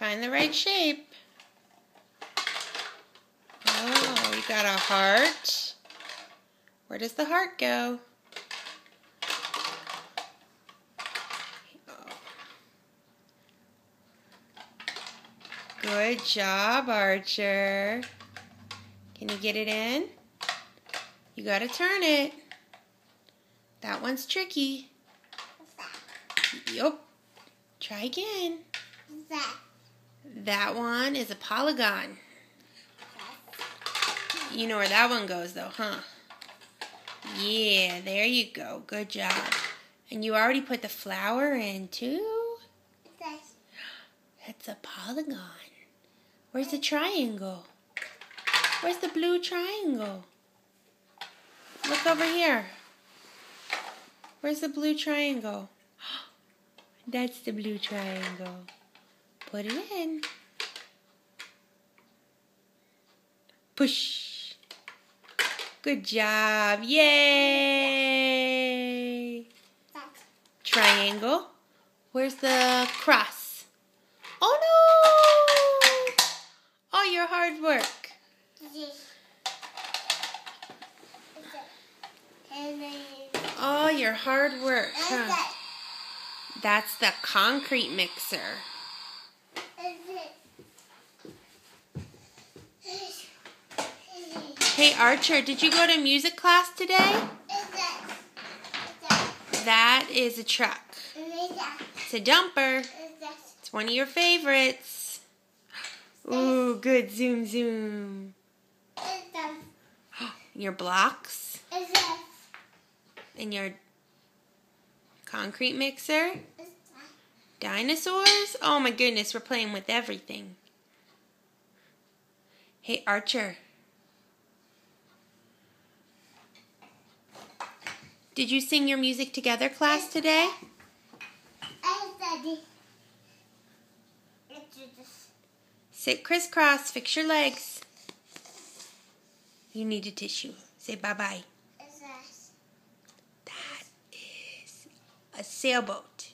Find the right shape. Oh, you got a heart. Where does the heart go? Good job, Archer. Can you get it in? You gotta turn it. That one's tricky. Yup. Try again. That. That one is a polygon. You know where that one goes though, huh? Yeah, there you go. Good job. And you already put the flower in too? That. That's a polygon. Where's the triangle? Where's the blue triangle? Look over here. Where's the blue triangle? That's the blue triangle. Put it in. Push. Good job. Yay! Triangle. Where's the cross? Oh no! All your hard work. All your hard work. Huh? That's the concrete mixer. And that. Hey Archer, did you go to music class today? That. Is a truck. It's a dumper. It's one of your favorites. Ooh, good. Zoom, zoom. Your blocks And your concrete mixer. Dinosaurs? Oh my goodness, we're playing with everything. Hey Archer. Did you sing your music together class today? That. Sit crisscross, fix your legs. You need a tissue. Say bye bye. That. That is a sailboat.